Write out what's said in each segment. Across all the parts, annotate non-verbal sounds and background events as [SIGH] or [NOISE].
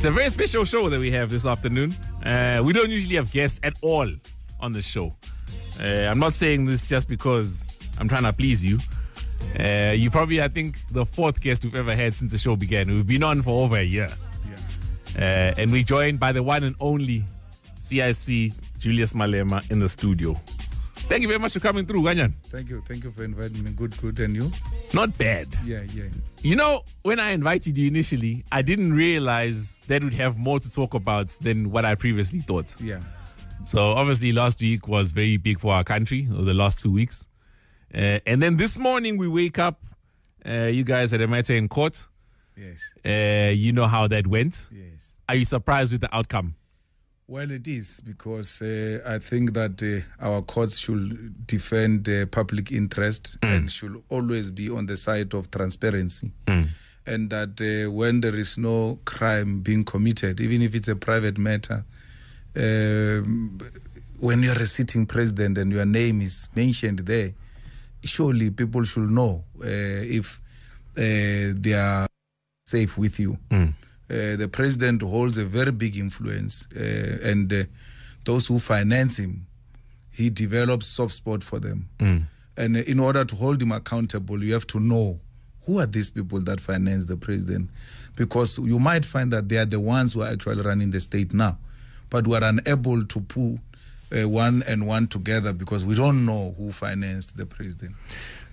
It's a very special show that we have this afternoon. Uh, we don't usually have guests at all on the show. Uh, I'm not saying this just because I'm trying to please you. Uh, you probably, I think, the fourth guest we've ever had since the show began. We've been on for over a year. Uh, and we're joined by the one and only CIC Julius Malema in the studio. Thank you very much for coming through, Ganyan. Thank you. Thank you for inviting me. Good, good. And you? Not bad. Yeah, yeah. You know, when I invited you initially, I didn't realize that we'd have more to talk about than what I previously thought. Yeah. So obviously, last week was very big for our country, or the last two weeks. Uh, and then this morning we wake up. Uh, you guys had a matter in court. Yes. Uh, you know how that went. Yes. Are you surprised with the outcome? Well, it is because uh, I think that uh, our courts should defend uh, public interest and should always be on the side of transparency. And that uh, when there is no crime being committed, even if it's a private matter, um, when you're a sitting president and your name is mentioned there, surely people should know uh, if uh, they are safe with you. Uh, the president holds a very big influence, uh, and uh, those who finance him, he develops soft spot for them. And uh, in order to hold him accountable, you have to know who are these people that finance the president, because you might find that they are the ones who are actually running the state now, but we are unable to pull uh, one and one together because we don't know who financed the president.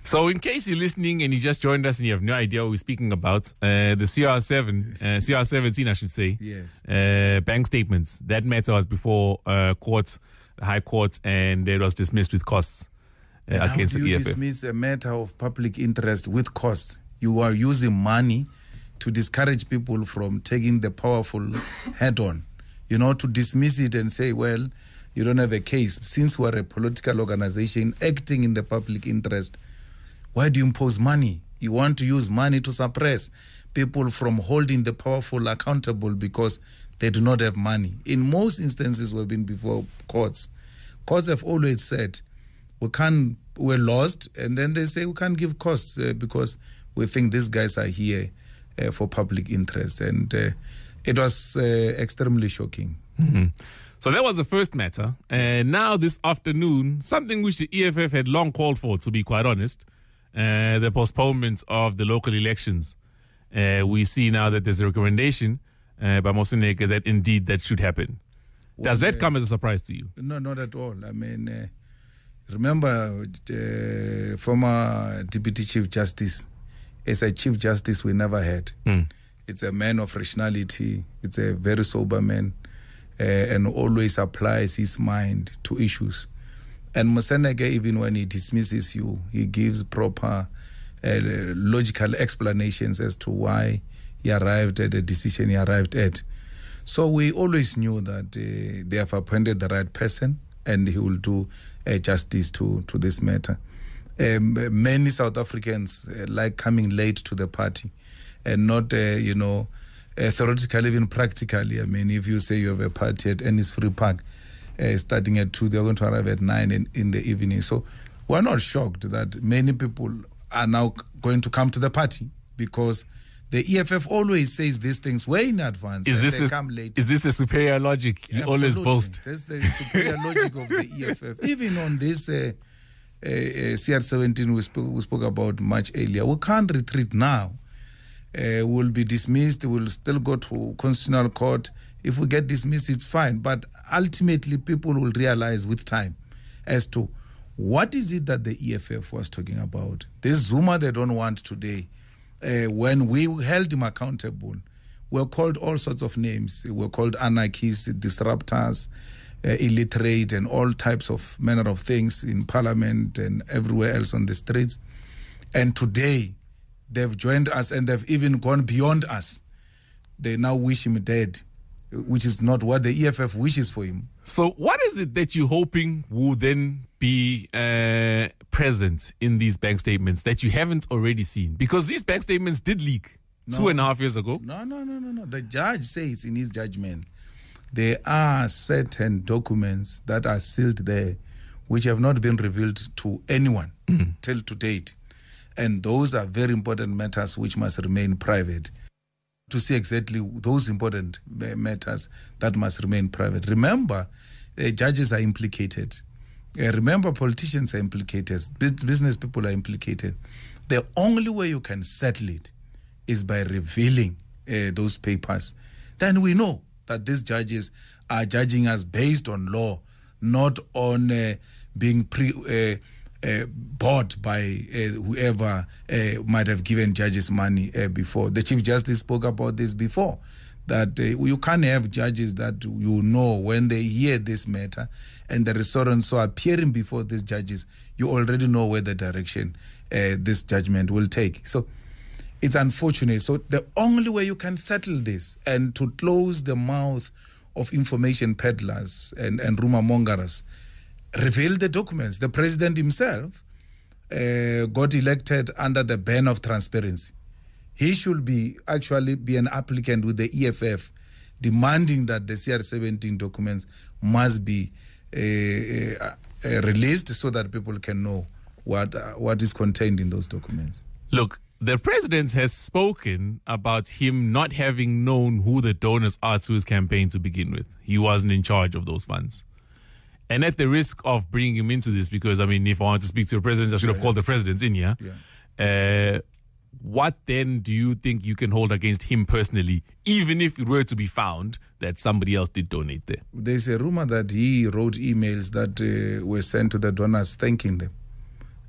So, in case you're listening and you just joined us and you have no idea what we're speaking about, uh, the CR7, uh, CR17, I should say, Yes. uh, bank statements. That matter was before uh, court, High Court, and it was dismissed with costs uh, against do the you dismiss a matter of public interest with costs? You are using money to discourage people from taking the powerful [LAUGHS] head on. You know, to dismiss it and say, well, you don't have a case. Since we're a political organization acting in the public interest, why do you impose money? You want to use money to suppress people from holding the powerful accountable because they do not have money. In most instances, we've been before courts. Courts have always said, we can't, we're lost, and then they say we can't give costs uh, because we think these guys are here uh, for public interest. And uh, it was uh, extremely shocking. So that was the first matter. And now this afternoon, something which the EFF had long called for, to be quite honest, uh, the postponement of the local elections. Uh, we see now that there's a recommendation uh, by Moseneke that indeed that should happen. Does that come as a surprise to you? No, not at all. I mean, uh, remember, uh, former Deputy Chief Justice, as a Chief Justice we never had. It's a man of rationality. It's a very sober man, uh, and always applies his mind to issues. And Moseneke, even when he dismisses you, he gives proper, uh, logical explanations as to why he arrived at the decision he arrived at. So we always knew that uh, they have appointed the right person and he will do uh, justice to, to this matter. Um, many South Africans uh, like coming late to the party and not, uh, you know, uh, theoretically, even practically. I mean, if you say you have a party at Innesfree Park uh, starting at 2, they're going to arrive at 9 in, in the evening. So we're not shocked that many people are now going to come to the party because the EFF always says these things way in advance. Is this they a, come late. is this a superior logic you always Absolutely. boast? That's the superior logic of the [LAUGHS] EFF. Even on this uh, uh, uh, CR17 we spoke, we spoke about much earlier, we can't retreat now. Uh, we'll be dismissed. We'll still go to constitutional court. If we get dismissed, it's fine. But ultimately, people will realize with time as to what is it that the EFF was talking about. This Zuma they don't want today. Uh, when we held him accountable, we were called all sorts of names. We were called anarchists, disruptors, uh, illiterate, and all types of manner of things in parliament and everywhere else on the streets. And today, they've joined us and they've even gone beyond us. They now wish him dead, which is not what the EFF wishes for him. So, what is it that you're hoping will then be uh, present in these bank statements that you haven't already seen? Because these bank statements did leak two and a half years ago. No, no, no, no, no. The judge says in his judgment there are certain documents that are sealed there which have not been revealed to anyone till to date. And those are very important matters which must remain private. To see exactly those important uh, matters that must remain private. Remember, uh, judges are implicated. Uh, remember, politicians are implicated. Business people are implicated. The only way you can settle it is by revealing uh, those papers. Then we know that these judges are judging us based on law, not on uh, being pre. Uh, bought by uh, whoever uh, might have given judges money uh, before. The Chief Justice spoke about this before that uh, you can't have judges that you know when they hear this matter and the restaurant so appearing before these judges, you already know where the direction this judgment will take. So it's unfortunate. So the only way you can settle this and to close the mouth of information peddlers and, and rumor mongers reveal the documents. The president himself uh, got elected under the ban of transparency. He should be actually be an applicant with the EFF, demanding that the CR17 documents must be uh, uh, uh, released so that people can know what uh, what is contained in those documents. Look, the president has spoken about him not having known who the donors are to his campaign to begin with. He wasn't in charge of those funds. And at the risk of bringing him into this, because I mean, if I want to speak to the president, I should yeah, have called the president in here. Uh, what then do you think you can hold against him personally, even if it were to be found that somebody else did donate there? There's a rumor that he wrote emails that uh, were sent to the donors thanking them.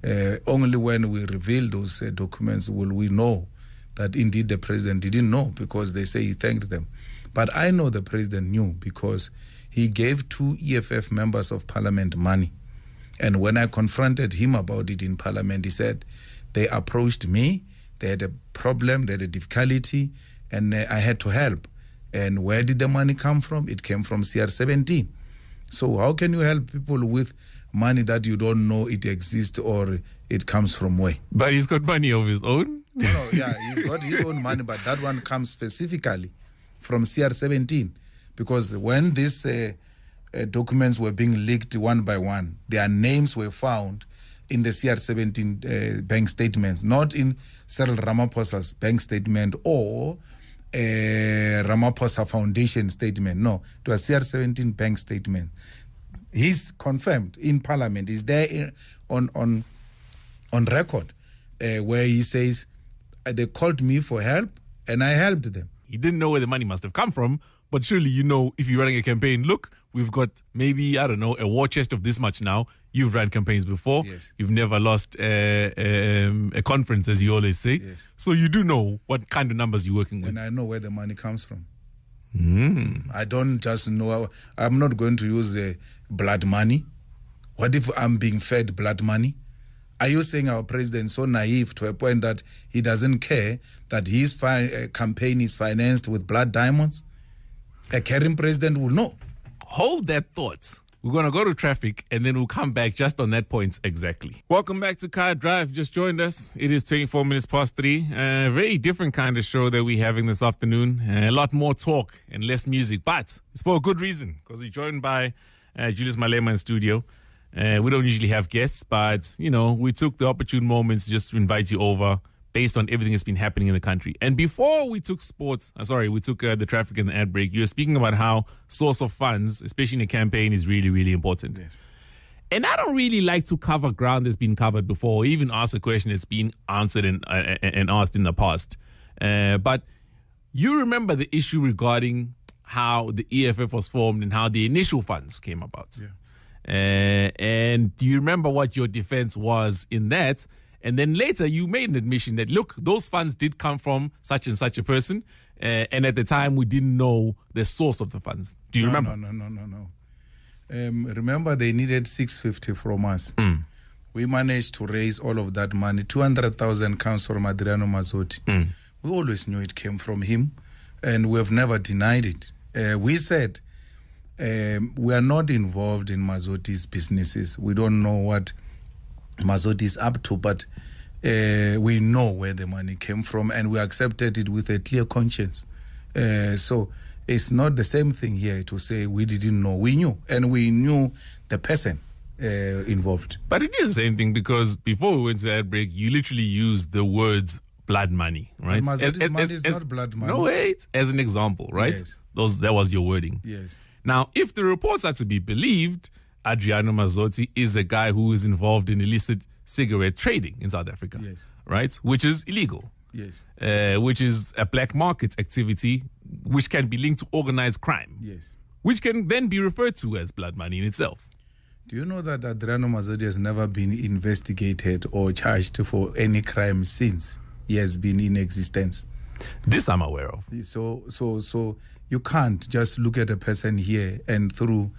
Uh, only when we reveal those uh, documents will we know that indeed the president didn't know because they say he thanked them. But I know the president knew because he gave two EFF members of parliament money. And when I confronted him about it in parliament, he said, they approached me, they had a problem, they had a difficulty, and I had to help. And where did the money come from? It came from CR17. So how can you help people with money that you don't know it exists or it comes from where? But he's got money of his own. No, no yeah, he's got his own money, but that one comes specifically from CR17 because when these uh, uh, documents were being leaked one by one, their names were found in the CR17 uh, bank statements, not in Cyril Ramaphosa's bank statement or uh, Ramaphosa Foundation statement. No, it was CR17 bank statement. He's confirmed in Parliament. He's there in, on on on record uh, where he says uh, they called me for help and I helped them. He didn't know where the money must have come from, but surely you know if you're running a campaign, look, we've got maybe, I don't know, a war chest of this much now. You've run campaigns before. Yes. You've never lost a, um, a conference, as you always say. Yes. So you do know what kind of numbers you're working with. And I know where the money comes from. Mm. I don't just know. I'm not going to use uh, blood money. What if I'm being fed blood money? Are you saying our president so naive to a point that he doesn't care that his fi- uh, campaign is financed with blood diamonds? A caring president will know. Hold that thought. We're going to go to traffic and then we'll come back just on that point exactly. Welcome back to Kaya Drive. Just joined us. It is 24 minutes past three. A very different kind of show that we're having this afternoon. a lot more talk and less music, but it's for a good reason because we're joined by uh, Julius Malema in studio. Uh, we don't usually have guests, but you know, we took the opportune moments just to invite you over based on everything that's been happening in the country. And before we took sports, uh, sorry, we took uh, the traffic and the ad break, you were speaking about how source of funds, especially in a campaign, is really, really important. Yes. And I don't really like to cover ground that's been covered before, or even ask a question that's been answered and, uh, and asked in the past. Uh, but you remember the issue regarding how the EFF was formed and how the initial funds came about. Yeah. Uh, and do you remember what your defense was in that? And then later you made an admission that, look, those funds did come from such and such a person. Uh, and at the time we didn't know the source of the funds. Do you no, remember? No, no, no, no, no. Um, remember, they needed 650 from us. Mm. We managed to raise all of that money. 200,000 comes from Adriano Mazzotti. Mm. We always knew it came from him, and we have never denied it. Uh, we said um, we are not involved in Mazzotti's businesses. We don't know what Mazzotti is up to, but uh, we know where the money came from and we accepted it with a clear conscience. Uh, so it's not the same thing here to say we didn't know. We knew, and we knew the person uh, involved. But it is the same thing because before we went to ad break, you literally used the words blood money, right? Mazzotti's money is not blood money. No, wait. As an example, right? Yes. Those that was your wording. Yes. Now, if the reports are to be believed, Adriano Mazzotti is a guy who is involved in illicit cigarette trading in South Africa, Yes. right? Which is illegal, Yes. uh, which is a black market activity, which can be linked to organized crime, Yes. which can then be referred to as blood money in itself. Do you know that Adriano Mazzotti has never been investigated or charged for any crime since he has been in existence? This I'm aware of. So, so, so you can't just look at a person here and through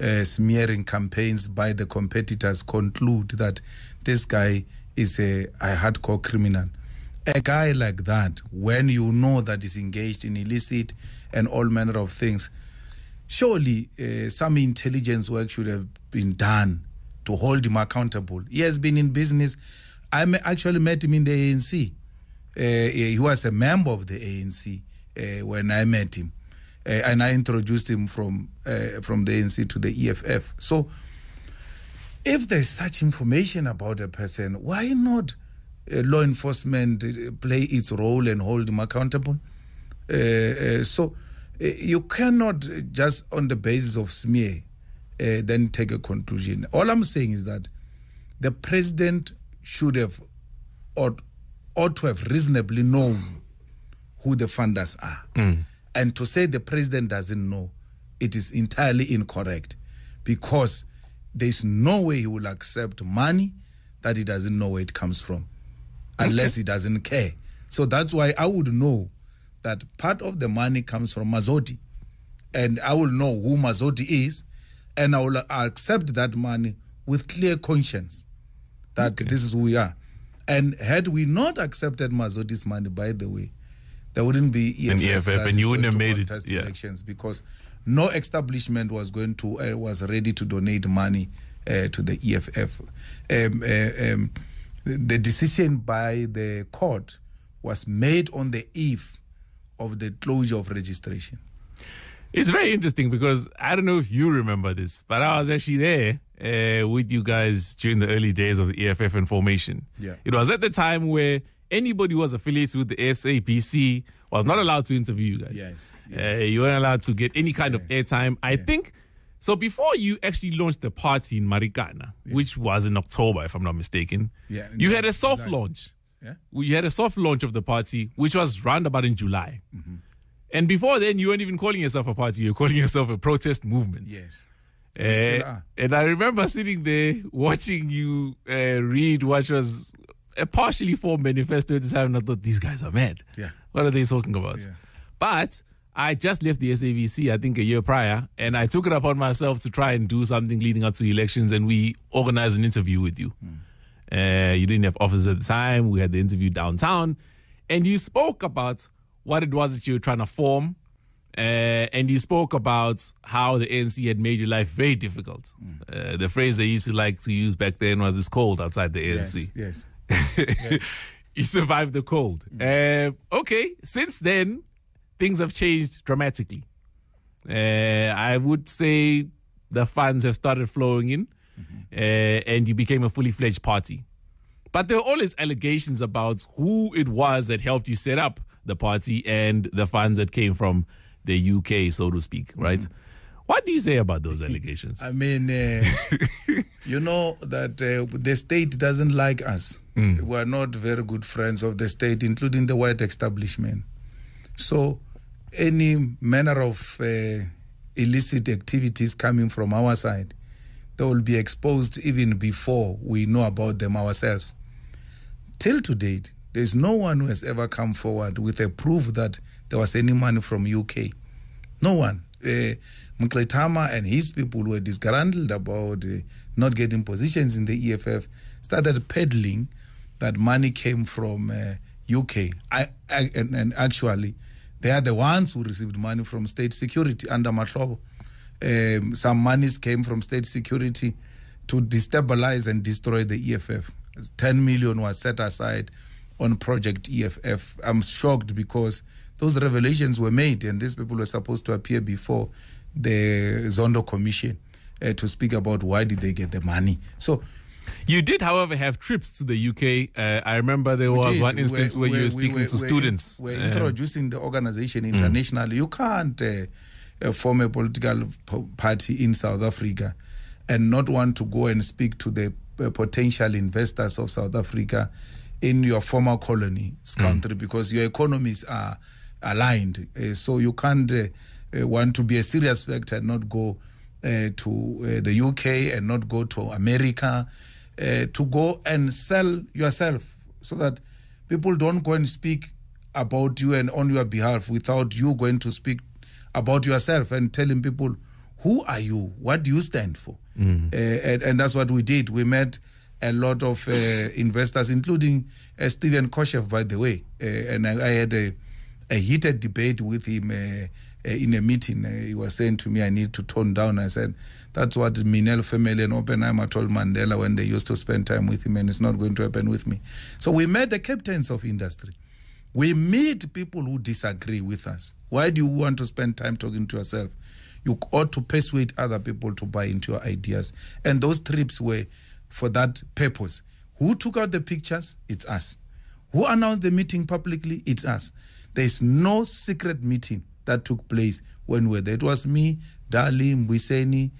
uh, smearing campaigns by the competitors conclude that this guy is a, a hardcore criminal. A guy like that, when you know that he's engaged in illicit and all manner of things, surely uh, some intelligence work should have been done to hold him accountable. He has been in business. I actually met him in the ANC. Uh, he was a member of the ANC uh, when I met him, uh, and I introduced him from uh, from the ANC to the EFF. So, if there's such information about a person, why not uh, law enforcement play its role and hold him accountable? So, you cannot just on the basis of smear then take a conclusion. All I'm saying is that the president should have ought, ought to have reasonably known who the funders are. And to say the president doesn't know, it is entirely incorrect. Because there's no way he will accept money that he doesn't know where it comes from. Unless he doesn't care. So that's why I would know that part of the money comes from Mazzotti and I will know who Mazzotti is. And I will accept that money with clear conscience that this is who we are. And had we not accepted Mazzotti's money, by the way, there wouldn't be EFF, An EFF, and you wouldn't have made it, yeah. elections because no establishment was going to uh, was ready to donate money uh, to the EFF. Um, uh, um, the decision by the court was made on the eve of the closure of registration. It's very interesting because I don't know if you remember this, but I was actually there uh, with you guys during the early days of the EFF and formation. Yeah. It was at the time where anybody who was affiliated with the SABC was not allowed to interview you guys. Yes, Uh, you weren't allowed to get any kind of airtime. I think so. Before you actually launched the party in Marikana, which was in October, if I'm not mistaken, Yeah, you had a soft July. launch. Yeah? You had a soft launch of the party, which was round about in July. Mm-hmm. And before then, you weren't even calling yourself a party. You were calling yourself a protest movement. Yes. Uh, and I remember sitting there watching you uh, read what was a partially formed manifesto at the time, and I thought, these guys are mad. Yeah. What are they talking about? Yeah. But I just left the SABC, I think, a year prior, and I took it upon myself to try and do something leading up to the elections, and we organized an interview with you. Uh, you didn't have offices at the time. We had the interview downtown, and you spoke about what it was that you were trying to form, uh, and you spoke about how the ANC had made your life very difficult. Uh, the phrase they used to like to use back then was "it's cold outside the ANC." Yes. Yes. [LAUGHS] you survived the cold. Uh, okay, since then, things have changed dramatically. Uh, I would say the funds have started flowing in, uh, and you became a fully fledged party. But there were always allegations about who it was that helped you set up the party and the funds that came from the UK, so to speak, right? What do you say about those allegations? [LAUGHS] I mean, uh, [LAUGHS] you know that uh, the state doesn't like us. We are not very good friends of the state, including the white establishment. So, any manner of uh, illicit activities coming from our side, they will be exposed even before we know about them ourselves. Till to date, there's no one who has ever come forward with a proof that there was any money from UK. No one. Uh, Mngxitama and his people were disgruntled about uh, not getting positions in the EFF, started peddling that money came from uh, UK. I, I, and, and actually, they are the ones who received money from state security under Mahlobo. Um, some monies came from state security to destabilize and destroy the EFF. 10 million was set aside on Project EFF. I'm shocked because those revelations were made and these people were supposed to appear before the Zondo Commission uh, to speak about why did they get the money. So You did, however, have trips to the UK. Uh, I remember there was did. one instance We're- where you were we're- speaking we're- to we're- students. We're Uh, introducing the organization internationally. You can't uh, uh, form a political party in South Africa and not want to go and speak to the uh, potential investors of South Africa in your former colony country because your economies are aligned. Uh, so you can't uh, want to be a serious factor and not go uh, to uh, the UK and not go to America uh, to go and sell yourself so that people don't go and speak about you and on your behalf without you going to speak about yourself and telling people who are you? What do you stand for? Uh, and, and that's what we did. We met a lot of uh, investors including uh, Stephen Koseff by the way uh, and I, I had a, a heated debate with him uh, in a meeting. Uh, he was saying to me, I need to tone down. I said, that's what Minel family and Oppenheimer told Mandela when they used to spend time with him, and it's not going to happen with me. So we met the captains of industry. We meet people who disagree with us. Why do you want to spend time talking to yourself? You ought to persuade other people to buy into your ideas. And those trips were for that purpose. Who took out the pictures? It's us. Who announced the meeting publicly? It's us. There is no secret meeting that took place when we were there. It was me, Dali, Mbuyiseni,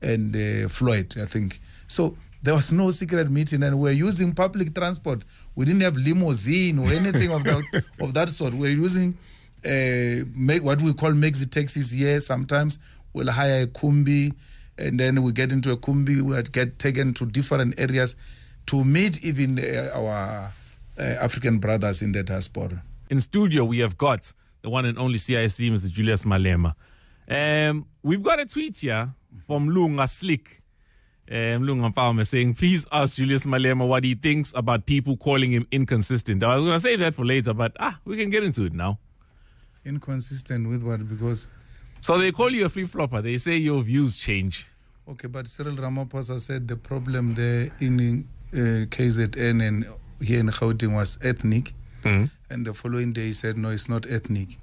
and uh, Floyd, I think. So there was no secret meeting, and we are using public transport. We didn't have limousine or anything of that [LAUGHS] of that sort. We're using uh, make, what we call maxi taxis here. Sometimes we'll hire a kombi, and then we get into a kombi. We get taken to different areas to meet even uh, our uh, African brothers in the diaspora. in studio, we have got the one and only CIC, Mr. Julius Malema. Um, we've got a tweet here from Lunga Slick. Um, Lunga Palmer saying, please ask Julius Malema what he thinks about people calling him inconsistent. I was going to save that for later, but ah, we can get into it now. Inconsistent with what? Because So they call you a flip flopper. They say your views change. Okay, but Cyril Ramaphosa said the problem there in uh, KZN and here in Gauteng was ethnic, Mm. and the following day he said no, it's not ethnic.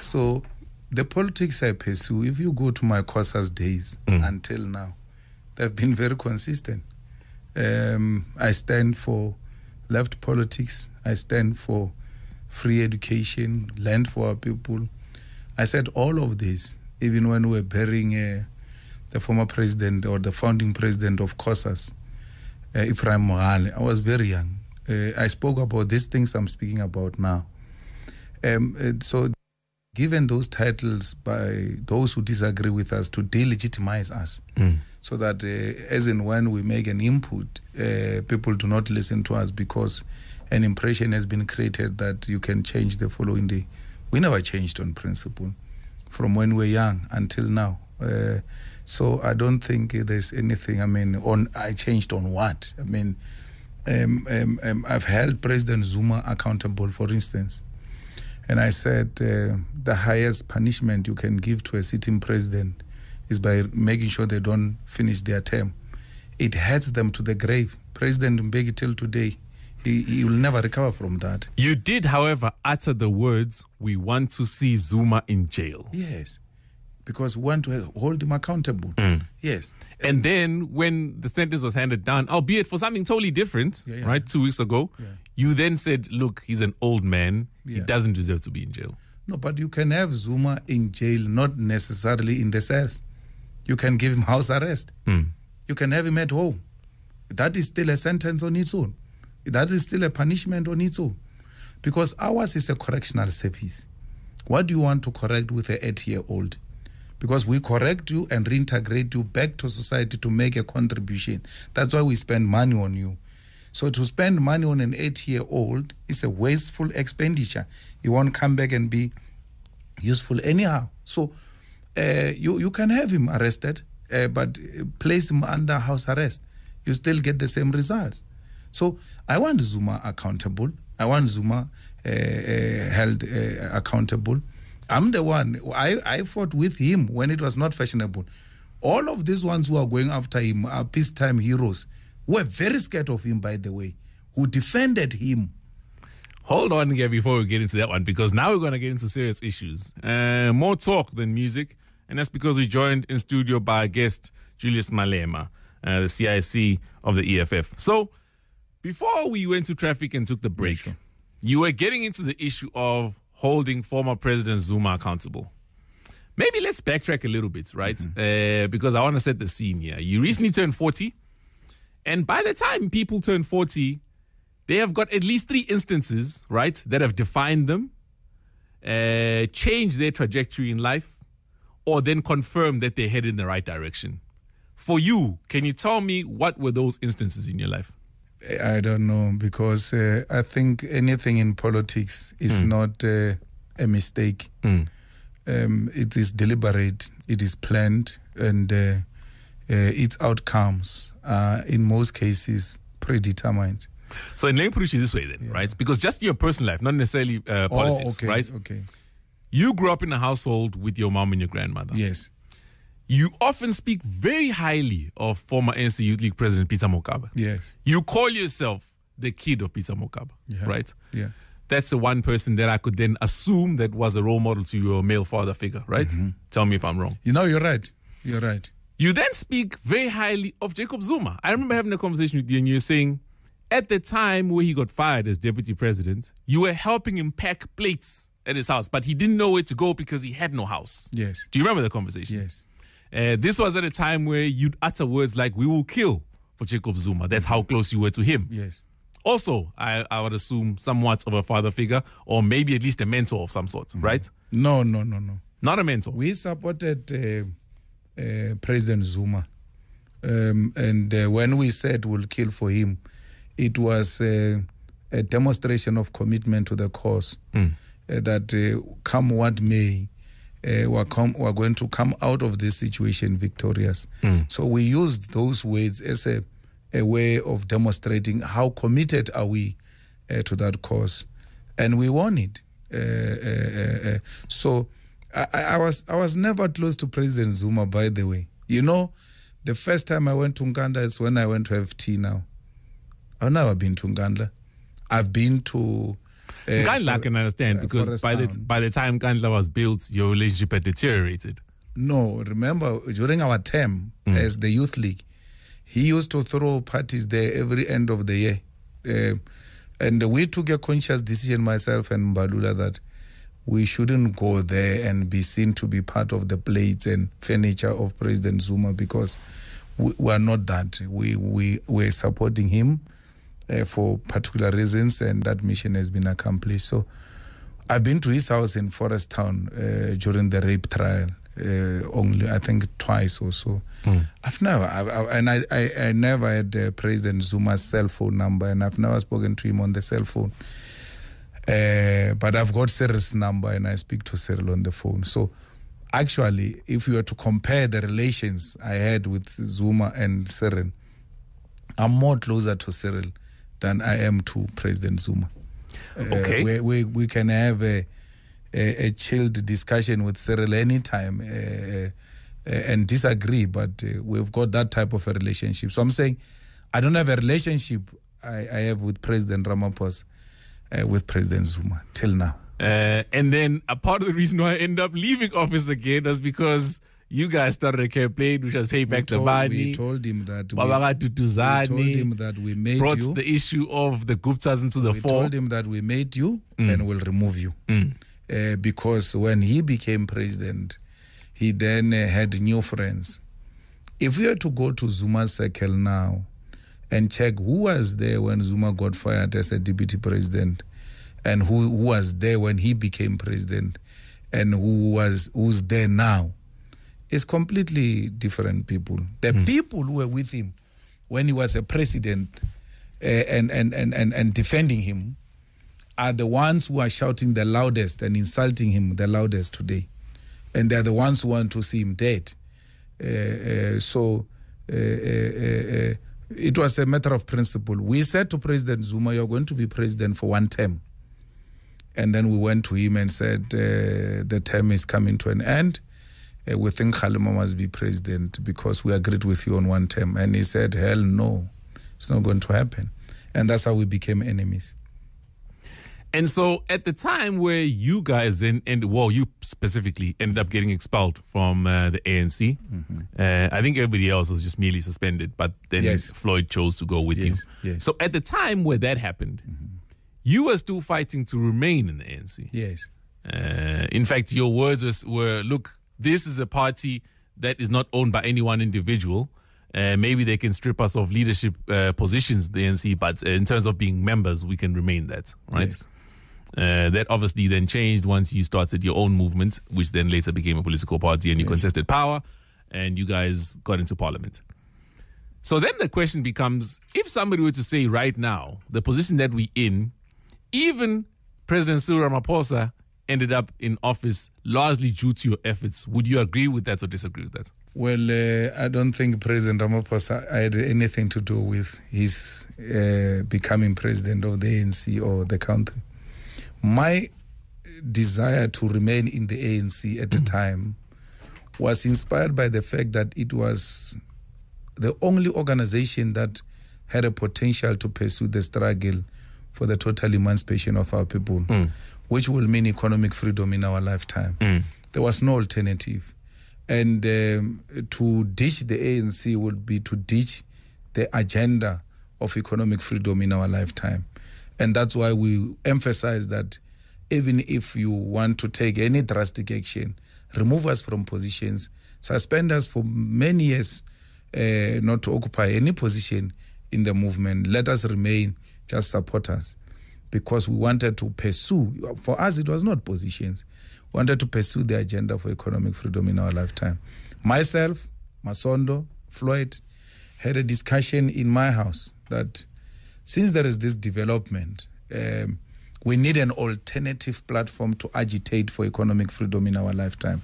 So the politics I pursue, if you go to my COSAS days until now, they've been very consistent. Um, I stand for left politics. I stand for free education, land for our people. I said all of this, even when we were burying uh, the former president or the founding president of COSAS, uh, Ephraim Mogale. I was very young. Uh, I spoke about these things I'm speaking about now. Um, so, given those titles by those who disagree with us to delegitimize us, so that uh, as and when we make an input, uh, people do not listen to us because an impression has been created that you can change the following day. We never changed on principle from when we were young until now. Uh, so I don't think there's anything. I mean, on I changed on what? I mean, um, um, um, I've held President Zuma accountable, for instance, and I said uh, the highest punishment you can give to a sitting president is by making sure they don't finish their term. It hurts them to the grave. President Mbeki till today, he, he will never recover from that. You did, however, utter the words, we want to see Zuma in jail. Yes, because we want to hold him accountable. Mm. Yes. And then when the sentence was handed down, albeit for something totally different, Yeah, yeah. right, two weeks ago, you then said, look, he's an old man. He doesn't deserve to be in jail. No, but you can have Zuma in jail, not necessarily in the cells. You can give him house arrest. Mm. You can have him at home. That is still a sentence on its own. That is still a punishment on its own. Because ours is a correctional service. What do you want to correct with an eight year old? Because we correct you and reintegrate you back to society to make a contribution. That's why we spend money on you. So to spend money on an eight year old is a wasteful expenditure. You won't come back and be useful anyhow. So uh, you you can have him arrested, uh, but uh, place him under house arrest. You still get the same results. So I want Zuma accountable. I want Zuma uh, uh, held uh, accountable. I'm the one. I, I fought with him when it was not fashionable. All of these ones who are going after him are peacetime heroes. Who were very scared of him, by the way, who defended him. Hold on here before we get into that one, because now we're going to get into serious issues. Uh, more talk than music, and that's because we're joined in studio by our guest, Julius Malema. uh, the CIC of the EFF. So before we went to traffic and took the break, sure. you were getting into the issue of holding former President Zuma accountable. Maybe let's backtrack a little bit, right? Uh, because I want to set the scene here. You recently turned 40, and by the time people turn 40, they have got at least three instances, right, that have defined them, uh, changed their trajectory in life, or then confirmed that they head in the right direction. For you, can you tell me what were those instances in your life? I don't know because uh, I think anything in politics is not uh, a mistake. Um, it is deliberate, it is planned, and uh, uh, its outcomes are in most cases predetermined. So, let me put it this way, then, right? Because just your personal life, not necessarily uh, politics, oh, okay, right? Okay. You grew up in a household with your mom and your grandmother. Yes. You often speak very highly of former ANC Youth League President Peter Mokaba. Yes. You call yourself the kid of Peter Mokaba, Yeah. right? Yeah. That's the one person that I could then assume that was a role model to your male father figure, right? Mm-hmm. Tell me if I'm wrong. You know, you're right. You're right. You then speak very highly of Jacob Zuma. I remember having a conversation with you and you were saying, at the time where he got fired as deputy president, you were helping him pack plates at his house, but he didn't know where to go because he had no house. Yes. Do you remember the conversation? Yes. Uh, this was at a time where you'd utter words like, we will kill for Jacob Zuma. That's how close you were to him. Yes. Also, I, I would assume somewhat of a father figure or maybe at least a mentor of some sort, right? No, no, no, no. Not a mentor. We supported uh, uh, President Zuma. Um, and uh, when we said we'll kill for him, it was uh, a demonstration of commitment to the cause uh, that uh, come what may, uh, we're, come, we're going to come out of this situation victorious. So we used those words as a, a way of demonstrating how committed are we uh, to that cause. And we won it. Uh, uh, uh, uh, so I, I I was I was never close to President Zuma, by the way. You know, the first time I went to Nkandla is when I went to FT now. I've never been to Nkandla. I've been to. Nkandla I for- can understand because by the, by the time Nkandla was built, your relationship had deteriorated. No, remember during our term as the youth league, he used to throw parties there every end of the year. Uh, and we took a conscious decision, myself and Mbalula, that we shouldn't go there and be seen to be part of the plates and furniture of President Zuma because we, we are not that. We, we, we're supporting him uh, for particular reasons, and that mission has been accomplished. So I've been to his house in Forest Town uh, during the rape trial. Uh, only I think twice or so. I've never, I, I, and I, I, I never had uh, President Zuma's cell phone number, and I've never spoken to him on the cell phone. Uh, but I've got Cyril's number, and I speak to Cyril on the phone. So, actually, if you were to compare the relations I had with Zuma and Cyril, I'm more closer to Cyril than I am to President Zuma. Uh, Okay. we, we, we can have a, a, a chilled discussion with Cyril anytime uh, uh, and disagree, but uh, we've got that type of a relationship. So I'm saying I don't have a relationship I, I have with President Ramaphosa uh, with President Zuma till now. Uh, and then a part of the reason why I end up leaving office again is because you guys started a campaign which was paying back the told, money. we told him that we, we told him that we made brought you. the issue of the Guptas into the we fore. told him that we made you Mm. and will remove you. Uh, because when he became president, he then uh, had new friends. If we were to go to Zuma's circle now and check who was there when Zuma got fired as a deputy president and who, who was there when he became president and who was who's there now, it's completely different people. The people who were with him when he was a president uh, and, and, and, and, and defending him are the ones who are shouting the loudest and insulting him the loudest today. And they're the ones who want to see him dead. Uh, uh, so it was a matter of principle. We said to President Zuma, You're going to be president for one term. And then we went to him and said, uh, The term is coming to an end. Uh, we think Kgalema must be president because we agreed with you on one term. And he said, Hell no, it's not going to happen. And that's how we became enemies. And so at the time where you guys then, and well, you specifically ended up getting expelled from uh, the ANC, Mm-hmm. uh, I think everybody else was just merely suspended, but then Yes. Floyd chose to go with Yes, you. yes. Mm-hmm. So at the time where that happened, you were still fighting to remain in the ANC. Yes. Uh, in fact, your words was, were, "Look, this is a party that is not owned by any one individual. Uh, maybe they can strip us of leadership uh, positions, the ANC, but uh, in terms of being members, we can remain that, right?" Yes. Uh, that obviously then changed once you started your own movement, which then later became a political party, and you contested power, and you guys got into parliament. So then the question becomes: If somebody were to say right now, the position that we in, even President Cyril Ramaphosa ended up in office largely due to your efforts. Would you agree with that or disagree with that? Well, uh, I don't think President Ramaphosa had anything to do with his uh, becoming president of the ANC or the country. My desire to remain in the ANC at the time was inspired by the fact that it was the only organization that had a potential to pursue the struggle for the total emancipation of our people, which will mean economic freedom in our lifetime. There was no alternative. And um, to ditch the ANC would be to ditch the agenda of economic freedom in our lifetime. And that's why we emphasize that even if you want to take any drastic action, remove us from positions, suspend us for many years, uh, not to occupy any position in the movement. Let us remain, just support us. Because we wanted to pursue, for us, it was not positions. We wanted to pursue the agenda for economic freedom in our lifetime. Myself, Masondo, Floyd, had a discussion in my house that since there is this development, um, we need an alternative platform to agitate for economic freedom in our lifetime.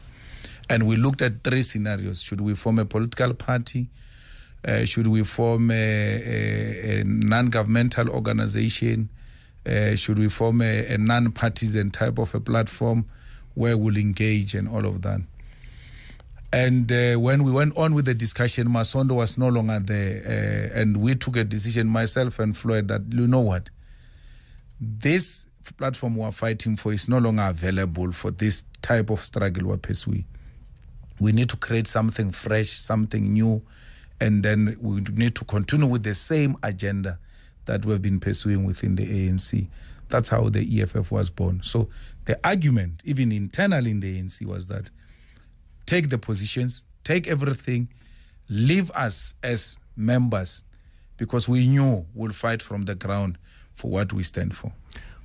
And we looked at three scenarios. Should we form a political party? Uh, should we form a, a, a non governmental organization? Uh, should we form a, a non partisan type of a platform where we'll engage and all of that? And uh, when we went on with the discussion, Masondo was no longer there. Uh, and we took a decision, myself and Floyd, that you know what? This platform we're fighting for is no longer available for this type of struggle we're pursuing. We need to create something fresh, something new, and then we need to continue with the same agenda that we've been pursuing within the ANC. That's how the EFF was born. So the argument, even internally in the ANC, was that take the positions, take everything, leave us as members, because we knew we'll fight from the ground for what we stand for.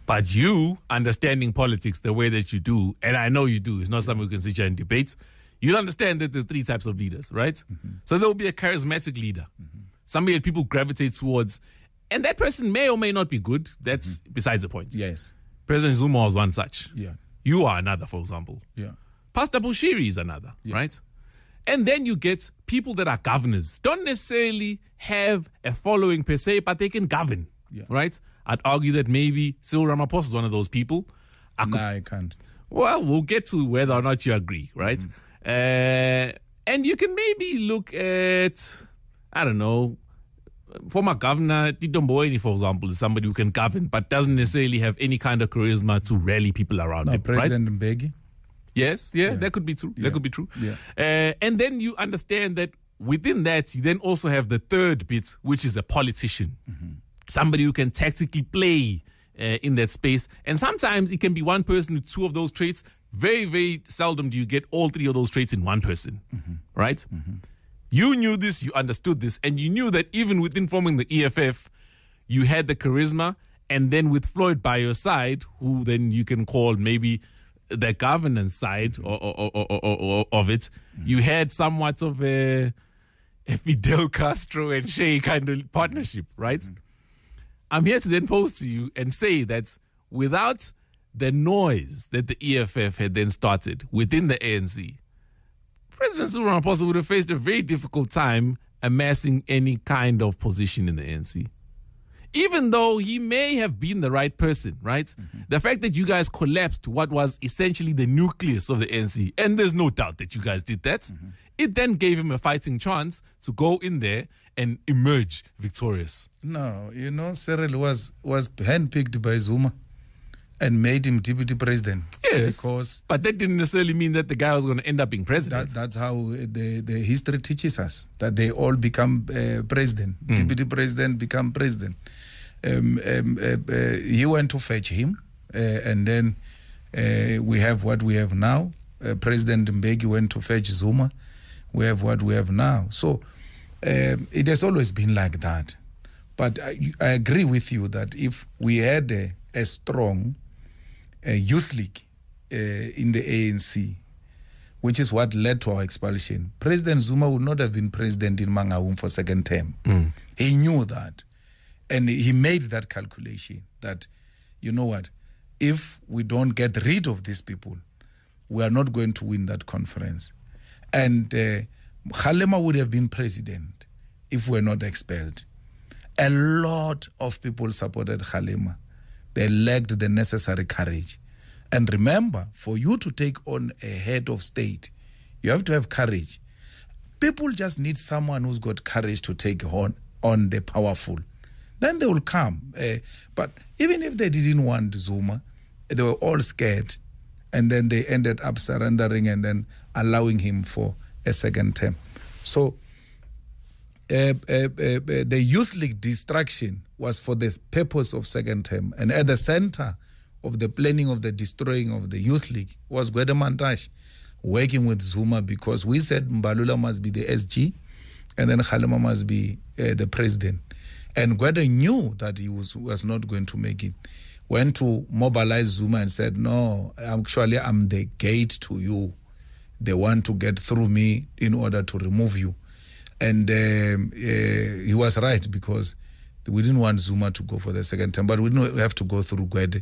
But you understanding politics the way that you do, and I know you do, it's not something we can sit here and debate. You understand that there's three types of leaders, right? Mm-hmm. So there will be a charismatic leader, mm-hmm. somebody that people gravitate towards, and that person may or may not be good. That's besides the point. Yes. President Zuma was one such. Yeah. You are another, for example. Yeah. Pastor Bushiri is another, right? And then you get people that are governors, don't necessarily have a following per se, but they can govern, Yeah. right? I'd argue that maybe Cyril Ramaphosa is one of those people. I could, Nah, I can't. well, we'll get to whether or not you agree, right? Uh, and you can maybe look at, I don't know, former governor Tito Mboweni, for example, is somebody who can govern but doesn't necessarily have any kind of charisma to rally people around No, him, right? President Mbeki. Yes, yeah, that could be true. Yeah. That could be true. Yeah. Uh, and then you understand that within that, you then also have the third bit, which is a politician, somebody who can tactically play uh, in that space. And sometimes it can be one person with two of those traits. Very, very seldom do you get all three of those traits in one person, right? You knew this, you understood this, and you knew that even within forming the EFF, you had the charisma, and then with Floyd by your side, who then you can call maybe the governance side or, or, or, of it, mm. you had somewhat of a, a Fidel Castro and Che kind of partnership, right? Mm-hmm. I'm here to then pose to you and say that without the noise that the EFF had then started within the ANC, President Cyril Ramaphosa would have faced a very difficult time amassing any kind of position in the ANC. Even though he may have been the right person, right? Mm-hmm. The fact that you guys collapsed what was essentially the nucleus of the NC, and there's no doubt that you guys did that, mm-hmm. it then gave him a fighting chance to go in there and emerge victorious. No, you know, Cyril was was handpicked by Zuma. And made him deputy president. Yes. Because But that didn't necessarily mean that the guy was going to end up being that, president. that's how the, the history teaches us that they all become uh, president. Deputy president become president. Um, um, uh, uh, he went to fetch him, uh, and then uh, we have what we have now. Uh, president Mbeki went to fetch Zuma. We have what we have now. So um, it has always been like that. But I, I agree with you that if we had a, a strong youth league uh, in the ANC, which is what led to our expulsion, President Zuma would not have been president in Mangaung for second term. He knew that. And he made that calculation that, you know what, if we don't get rid of these people, we are not going to win that conference. And uh, Kgalema would have been president if we're not expelled. A lot of people supported Kgalema. They lacked the necessary courage. And remember, for you to take on a head of state, you have to have courage. People just need someone who's got courage to take on, on the powerful. Then they will come. Uh, but even if they didn't want Zuma, they were all scared. And then they ended up surrendering and then allowing him for a second term. So uh, uh, the youth league destruction was for the purpose of second term. And at the center of the planning of the destroying of the youth league was Gwede Mantashe working with Zuma because we said Mbalula must be the SG and then Kgalema must be uh, the president. And Gwede knew that he was, was not going to make it. Went to mobilize Zuma and said, No, actually, I'm the gate to you. They want to get through me in order to remove you. And um, uh, he was right because we didn't want Zuma to go for the second term, but we didn't have to go through Gwede.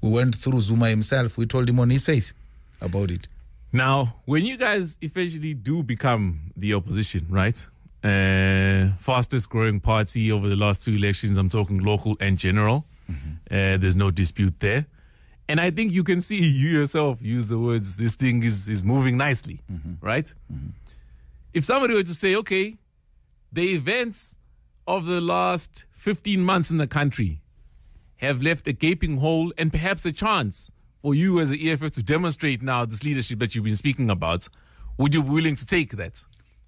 We went through Zuma himself. We told him on his face about it. Now, when you guys eventually do become the opposition, right? Uh, fastest growing party over the last two elections, I'm talking local and general. Uh, there's no dispute there. And I think you can see [LAUGHS] you yourself use the words, this thing is, is moving nicely, right? If somebody were to say, okay, the events of the last 15 months in the country have left a gaping hole and perhaps a chance for you as the EFF to demonstrate now this leadership that you've been speaking about, would you be willing to take that?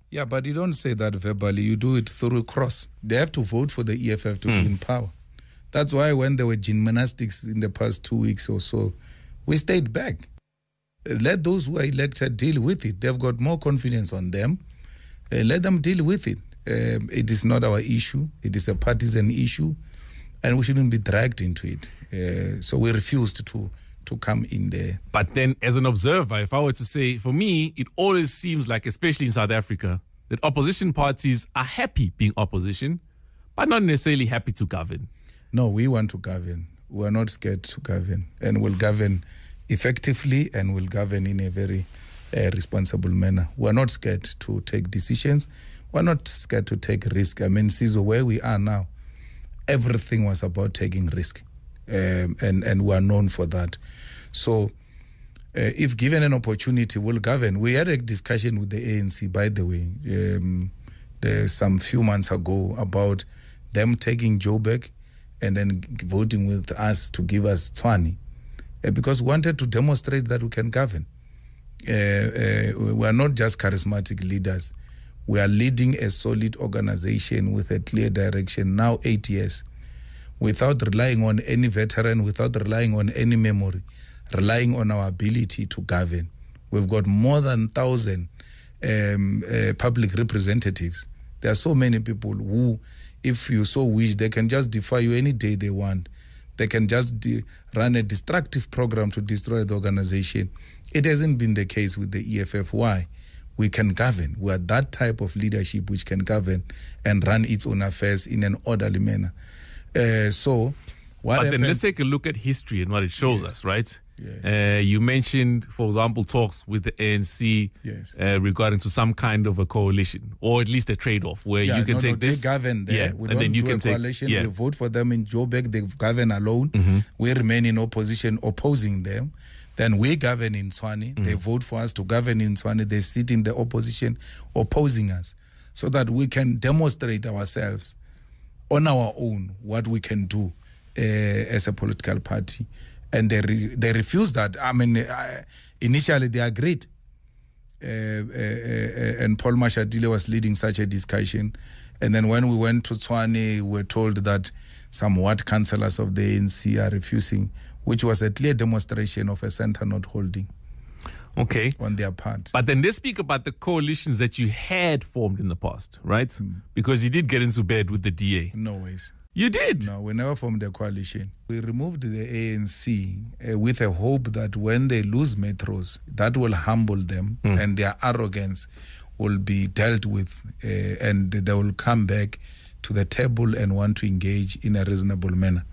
Yeah, but you don't say that verbally. You do it through a cross. They have to vote for the EFF to be in power. That's why when there were gymnastics in the past two weeks or so, we stayed back. Let those who are elected deal with it. They've got more confidence on them. Uh, let them deal with it. Um, it is not our issue. It is a partisan issue, and we shouldn't be dragged into it. Uh, so we refused to to come in there. But then, as an observer, if I were to say, for me, it always seems like, especially in South Africa, that opposition parties are happy being opposition, but not necessarily happy to govern. No, we want to govern. We are not scared to govern, and will govern effectively and will govern in a very uh, responsible manner. We are not scared to take decisions. We are not scared to take risk. I mean, Sizwe, where we are now, everything was about taking risk, um, and and we are known for that. So. Uh, if given an opportunity, we'll govern. We had a discussion with the ANC, by the way, um, there, some few months ago about them taking Joburg and then voting with us to give us Tshwane uh, because we wanted to demonstrate that we can govern. Uh, uh, we are not just charismatic leaders. We are leading a solid organization with a clear direction now, eight years, without relying on any veteran, without relying on any memory, relying on our ability to govern. We've got more than 1,000 um, uh, public representatives. There are so many people who, if you so wish, they can just defy you any day they want. They can just de- run a destructive program to destroy the organization. It hasn't been the case with the EFF. Why? We can govern. We are that type of leadership which can govern and run its own affairs in an orderly manner. Uh, so, what but then let's take a look at history and what it shows us, right? Yes. Uh, you mentioned, for example, talks with the ANC Yes. uh, regarding to some kind of a coalition or at least a trade-off where Yeah, you can no, take no, this. They govern there. Yeah, we and then you can a take- coalition. yeah. We vote for them in Joburg. They govern alone. Mm-hmm. We remain in opposition, opposing them. Then we govern in Tshwane. They Mm-hmm. vote for us to govern in Tshwane. They sit in the opposition, opposing us, so that we can demonstrate ourselves on our own what we can do uh, as a political party. and they re- they refused that. I mean, uh, initially they agreed, uh, uh, uh, and Paul Mashatile was leading such a discussion. And then when we went to Tshwane, we were told that some ward councillors of the ANC are refusing, which was a clear demonstration of a centre not holding Okay. on their part. But then let's speak about the coalitions that you had formed in the past, right? Because you did get into bed with the DA. no ways. You did. No, we never formed a coalition. We removed the ANC uh, with a hope that when they lose metros, that will humble them and their arrogance will be dealt with uh, and they will come back to the table and want to engage in a reasonable manner.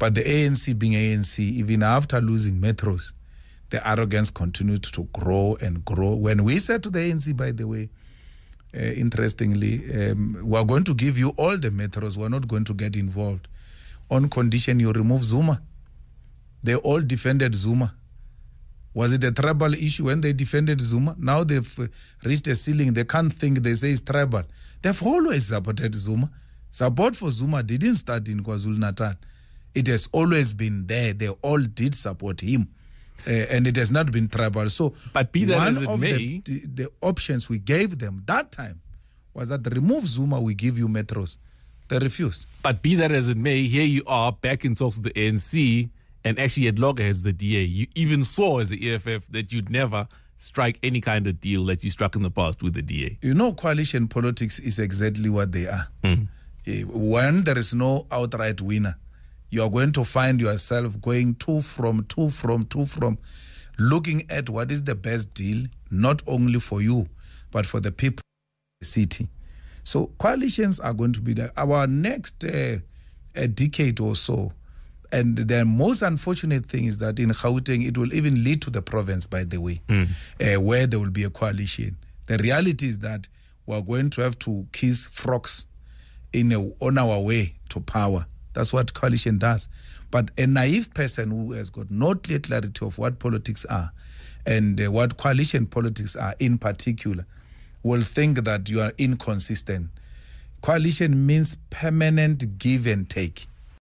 But the ANC being ANC, even after losing metros, the arrogance continued to grow and grow. When we said to the ANC, by the way, uh, interestingly, um, we're going to give you all the metros. We're not going to get involved on condition you remove Zuma. They all defended Zuma. Was it a tribal issue when they defended Zuma? Now they've uh, reached a ceiling. They can't think. They say it's tribal. They've always supported Zuma. Support for Zuma didn't start in KwaZulu Natal. It has always been there. They all did support him. Uh, and it has not been tribal. So, But be that one as it of may- the, the, options we gave them that time was that remove Zuma, we give you metros. They refused. But be that as it may, here you are back in talks with the ANC and actually at loggerheads the DA. You even saw as the EFF that you'd never strike any kind of deal that you struck in the past with the DA. You know, coalition politics is exactly what they are. Eh, When there is no outright winner, you are going to find yourself going to from, to from, to from, looking at what is the best deal, not only for you, but for the people the city. So coalitions are going to be there. Our next uh, a decade or so, and the most unfortunate thing is that in Gauteng, it will even lead to the province, by the way, uh, where there will be a coalition. The reality is that we're going to have to kiss frogs in a, on our way to power. That's what coalition does. But a naive person who has got no clear clarity of what politics are and uh, what coalition politics are in particular will think that you are inconsistent. Coalition means permanent give and take.